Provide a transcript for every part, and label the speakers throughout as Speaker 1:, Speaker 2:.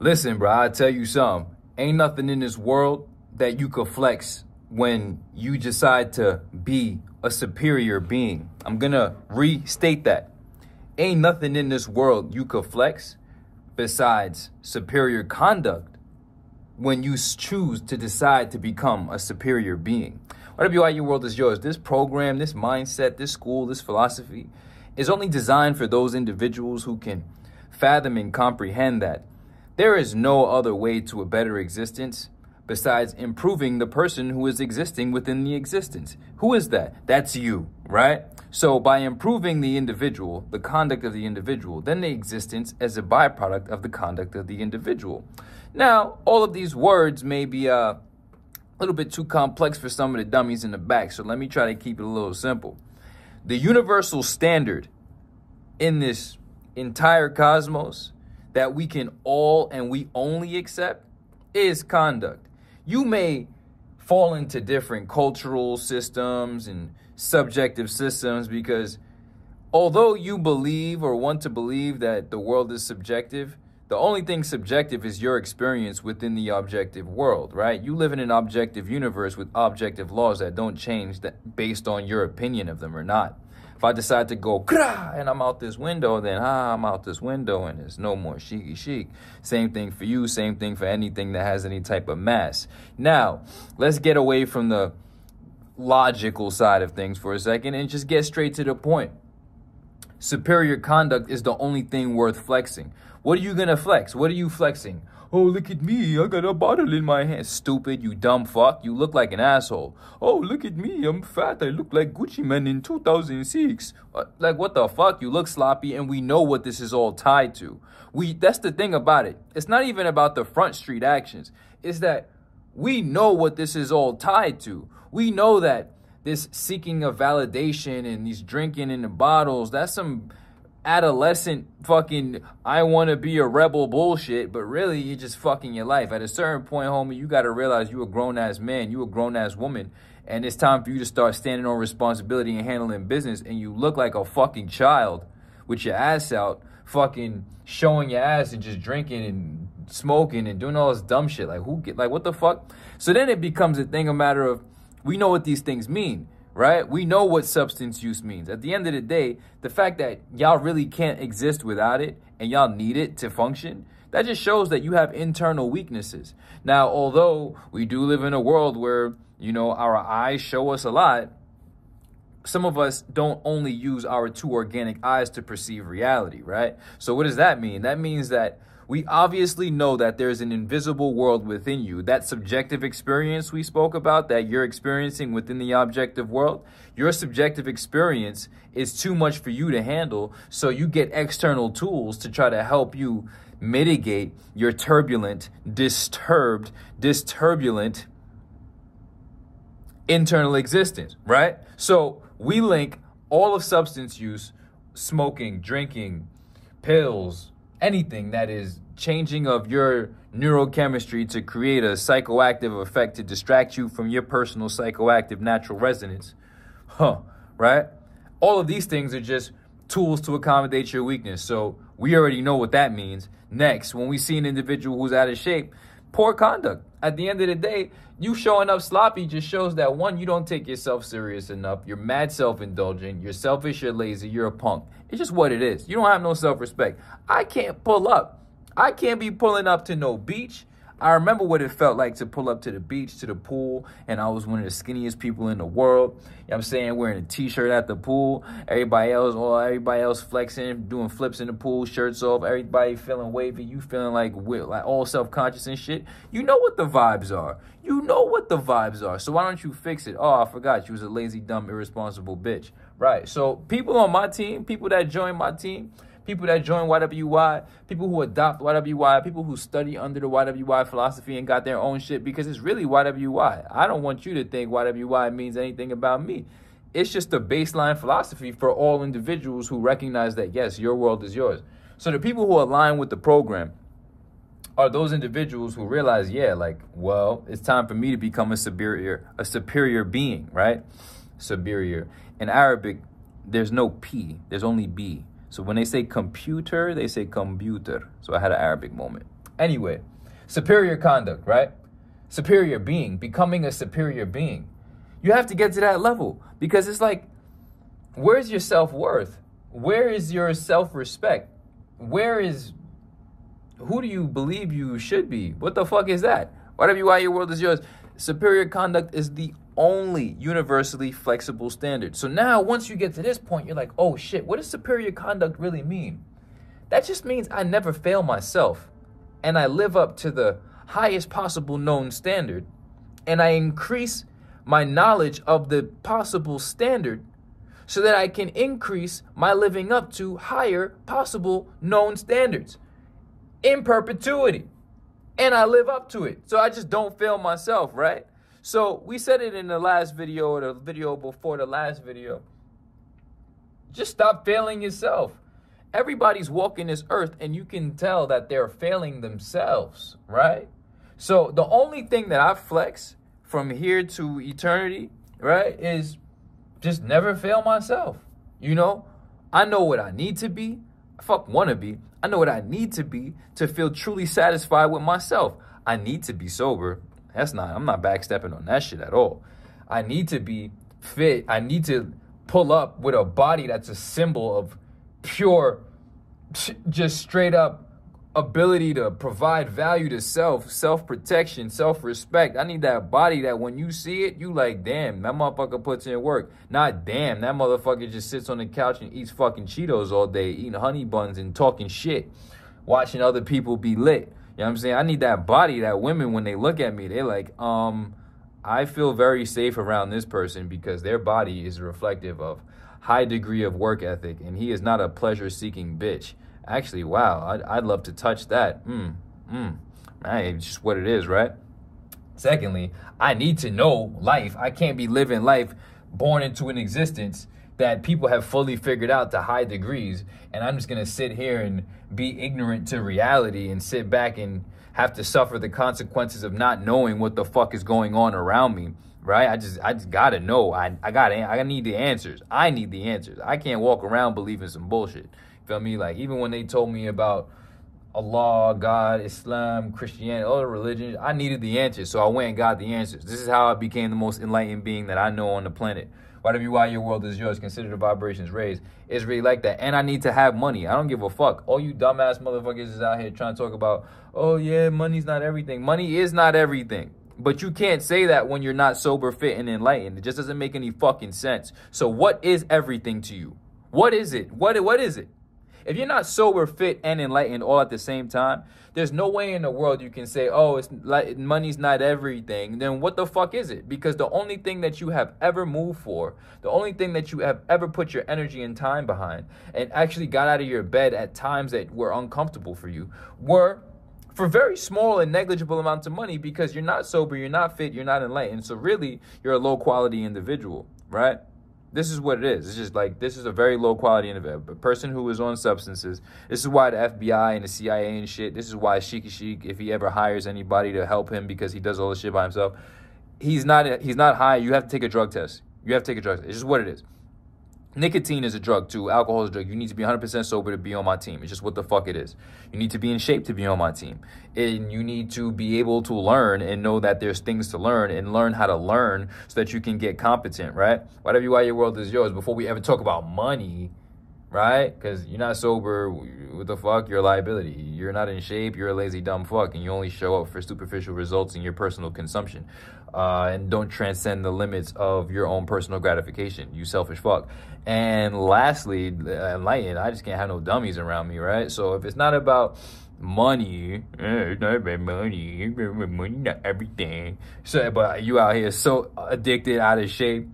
Speaker 1: Listen, bro, I tell you something. Ain't nothing in this world that you could flex when you decide to be a superior being. I'm gonna restate that. Ain't nothing in this world you could flex besides superior conduct when you choose to decide to become a superior being. Your world is yours. This program, this mindset, this school, this philosophy is only designed for those individuals who can fathom and comprehend that there is no other way to a better existence besides improving the person who is existing within the existence. Who is that? That's you, right? So by improving the individual, the conduct of the individual, then the existence as a byproduct of the conduct of the individual. Now, all of these words may be uh, a little bit too complex for some of the dummies in the back, so let me try to keep it a little simple. The universal standard in this entire cosmos that we can all and we only accept is conduct. You may fall into different cultural systems and subjective systems because although you believe or want to believe that the world is subjective, the only thing subjective is your experience within the objective world, right? You live in an objective universe with objective laws that don't change that based on your opinion of them or not. If I decide to go and I'm out this window, then ah, I'm out this window and there's no more Sheikhy Chic. Same thing for you, same thing for anything that has any type of mass. Now, let's get away from the logical side of things for a second and just get straight to the point. Superior conduct is the only thing worth flexing. What are you going to flex? What are you flexing? Oh, look at me. I got a bottle in my hand. Stupid, you dumb fuck. You look like an asshole. Oh, look at me. I'm fat. I look like Gucci Mane in 2006. Uh, like, what the fuck? You look sloppy, and we know what this is all tied to. We That's the thing about it. It's not even about the front street actions. It's that we know what this is all tied to. We know that this seeking of validation and these drinking in the bottles, that's some adolescent fucking I want to be a rebel bullshit, but really you're just fucking your life. At a certain point, homie, you got to realize you a grown ass man, you a grown ass woman, and it's time for you to start standing on responsibility and handling business. And you look like a fucking child with your ass out, fucking showing your ass and just drinking and smoking and doing all this dumb shit. Like who get like what the fuck? So then it becomes a thing, a matter of we know what these things mean right? We know what substance use means. At the end of the day, the fact that y'all really can't exist without it and y'all need it to function, that just shows that you have internal weaknesses. Now, although we do live in a world where, you know, our eyes show us a lot, some of us don't only use our two organic eyes to perceive reality, right? So what does that mean? That means that we obviously know that there's an invisible world within you. That subjective experience we spoke about that you're experiencing within the objective world, your subjective experience is too much for you to handle. So you get external tools to try to help you mitigate your turbulent, disturbed, disturbulent internal existence, right? So we link all of substance use, smoking, drinking, pills, anything that is changing of your neurochemistry to create a psychoactive effect to distract you from your personal psychoactive natural resonance. Huh, right? All of these things are just tools to accommodate your weakness. So we already know what that means. Next, when we see an individual who's out of shape, poor conduct. At the end of the day, you showing up sloppy just shows that one, you don't take yourself serious enough. You're mad self indulgent. You're selfish. You're lazy. You're a punk. It's just what it is. You don't have no self respect. I can't pull up. I can't be pulling up to no beach. I remember what it felt like to pull up to the beach, to the pool, and I was one of the skinniest people in the world. You know I'm saying? Wearing a t-shirt at the pool. Everybody else, all everybody else flexing, doing flips in the pool, shirts off, everybody feeling wavy, you feeling like like all self-conscious and shit. You know what the vibes are. You know what the vibes are. So why don't you fix it? Oh, I forgot you was a lazy, dumb, irresponsible bitch. Right. So people on my team, people that join my team, people that join YWY, people who adopt YWY, people who study under the YWY philosophy and got their own shit because it's really YWY. I don't want you to think YWY means anything about me. It's just a baseline philosophy for all individuals who recognize that, yes, your world is yours. So the people who align with the program are those individuals who realize, yeah, like, well, it's time for me to become a superior, a superior being, right? Superior. In Arabic, there's no P, there's only B. So when they say computer, they say computer. So I had an Arabic moment. Anyway, superior conduct, right? Superior being, becoming a superior being. You have to get to that level because it's like, where's your self worth? Where is your self respect? Where is, who do you believe you should be? What the fuck is that? Whatever you why your world is yours. Superior conduct is the only universally flexible standard. So now, once you get to this point, you're like, oh shit, what does superior conduct really mean? That just means I never fail myself and I live up to the highest possible known standard and I increase my knowledge of the possible standard so that I can increase my living up to higher possible known standards in perpetuity. And I live up to it. So I just don't fail myself, right? So we said it in the last video or the video before the last video. Just stop failing yourself. Everybody's walking this earth and you can tell that they're failing themselves, right? So the only thing that I flex from here to eternity, right, is just never fail myself. You know, I know what I need to be. Fuck wanna be. I know what I need to be to feel truly satisfied with myself. I need to be sober. That's not, I'm not backstepping on that shit at all. I need to be fit. I need to pull up with a body that's a symbol of pure, just straight up ability to provide value to self, self protection, self respect. I need that body that when you see it, you like, damn, that motherfucker puts in work. Not damn, that motherfucker just sits on the couch and eats fucking Cheetos all day, eating honey buns and talking shit, watching other people be lit. You know what I'm saying? I need that body that women, when they look at me, they're like, um, I feel very safe around this person because their body is reflective of high degree of work ethic and he is not a pleasure seeking bitch. Actually, wow, I'd, I'd love to touch that. Mm, mm. Man, just what it is, right? Secondly, I need to know life. I can't be living life born into an existence that people have fully figured out to high degrees. And I'm just going to sit here and be ignorant to reality and sit back and have to suffer the consequences of not knowing what the fuck is going on around me. Right? I just I just gotta know. I I got I need the answers. I need the answers. I can't walk around believing some bullshit. Feel me? Like even when they told me about Allah, God, Islam, Christianity, all the religions, I needed the answers. So I went and got the answers. This is how I became the most enlightened being that I know on the planet. Why your world is yours, consider the vibrations raised. It's really like that. And I need to have money. I don't give a fuck. All you dumbass motherfuckers is out here trying to talk about, oh yeah, money's not everything. Money is not everything. But you can't say that when you're not sober, fit, and enlightened. It just doesn't make any fucking sense. So what is everything to you? What is it? What what is it? If you're not sober, fit, and enlightened all at the same time, there's no way in the world you can say, "Oh, it's like money's not everything." Then what the fuck is it? Because the only thing that you have ever moved for, the only thing that you have ever put your energy and time behind, and actually got out of your bed at times that were uncomfortable for you, were for very small and negligible amounts of money because you're not sober, you're not fit, you're not enlightened. So really, you're a low quality individual, right? This is what it is. It's just like this is a very low quality individual, a person who is on substances. This is why the FBI and the CIA and shit. This is why Sheikhy Chic, if he ever hires anybody to help him because he does all this shit by himself, he's not he's not high. You have to take a drug test. You have to take a drug test. It's just what it is. Nicotine is a drug too. Alcohol is a drug. You need to be 100% sober to be on my team. It's just what the fuck it is. You need to be in shape to be on my team. And you need to be able to learn and know that there's things to learn and learn how to learn so that you can get competent, right? Whatever you are, your world is yours. Before we ever talk about money, right? Because you're not sober. What the fuck? You're a liability. You're not in shape. You're a lazy, dumb fuck. And you only show up for superficial results in your personal consumption. Uh, and don't transcend the limits of your own personal gratification. You selfish fuck. And lastly, enlightened. I just can't have no dummies around me, right? So if it's not about money, eh, it's not about money. Money, not everything. So, but you out here so addicted, out of shape,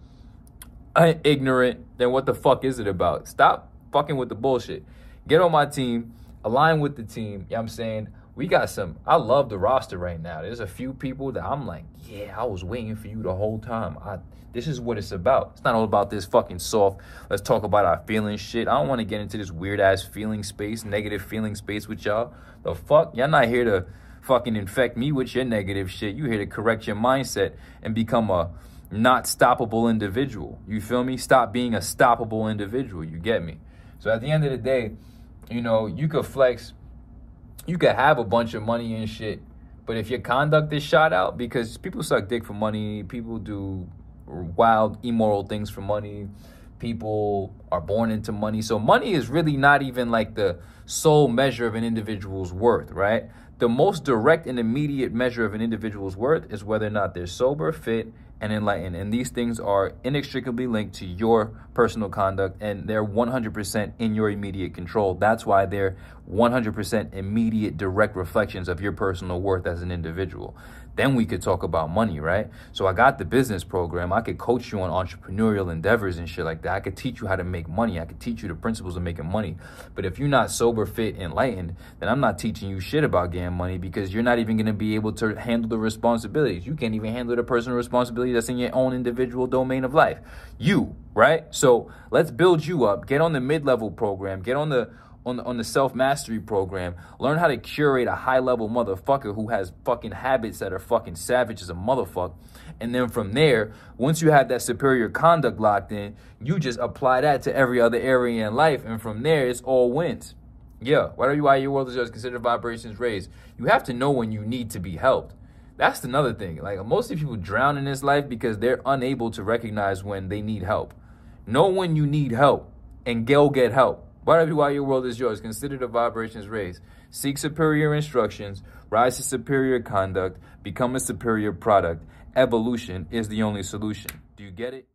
Speaker 1: ignorant. Then what the fuck is it about? Stop fucking with the bullshit. Get on my team, align with the team. You know what I'm saying? We got some, I love the roster right now. There's a few people that I'm like, yeah, I was waiting for you the whole time. I this is what it's about. It's not all about this fucking soft, let's talk about our feelings shit. I don't want to get into this weird ass feeling space, negative feeling space with y'all. The fuck? Y'all not here to fucking infect me with your negative shit. You here to correct your mindset and become a not stoppable individual. You feel me? Stop being a stoppable individual. You get me? So at the end of the day, you know, you could flex you could have a bunch of money and shit, but if your conduct is shot out, because people suck dick for money, people do wild, immoral things for money, people are born into money. So money is really not even like the sole measure of an individual's worth, right? The most direct and immediate measure of an individual's worth is whether or not they're sober, fit, and enlightened. And these things are inextricably linked to your personal conduct and they're 100% in your immediate control. That's why they're 100% immediate direct reflections of your personal worth as an individual. Then we could talk about money, right? So I got the business program. I could coach you on entrepreneurial endeavors and shit like that. I could teach you how to make money. I could teach you the principles of making money. But if you're not sober, fit, enlightened, then I'm not teaching you shit about getting money because you're not even going to be able to handle the responsibilities. You can't even handle the personal responsibility that's in your own individual domain of life. You, right? So let's build you up. Get on the mid-level program. Get on the on the, on the self mastery program. Learn how to curate a high level motherfucker who has fucking habits that are fucking savage as a motherfucker. And then from there, once you have that superior conduct locked in, you just apply that to every other area in life. And from there, it's all wins. Yeah, whatever you why your world is just considered vibrations raised. You have to know when you need to be helped. That's another thing. Like most of people drown in this life because they're unable to recognize when they need help. Know when you need help and go get help. Why your world is yours, consider the vibrations raised. Seek superior instructions, rise to superior conduct, become a superior product. Evolution is the only solution. Do you get it?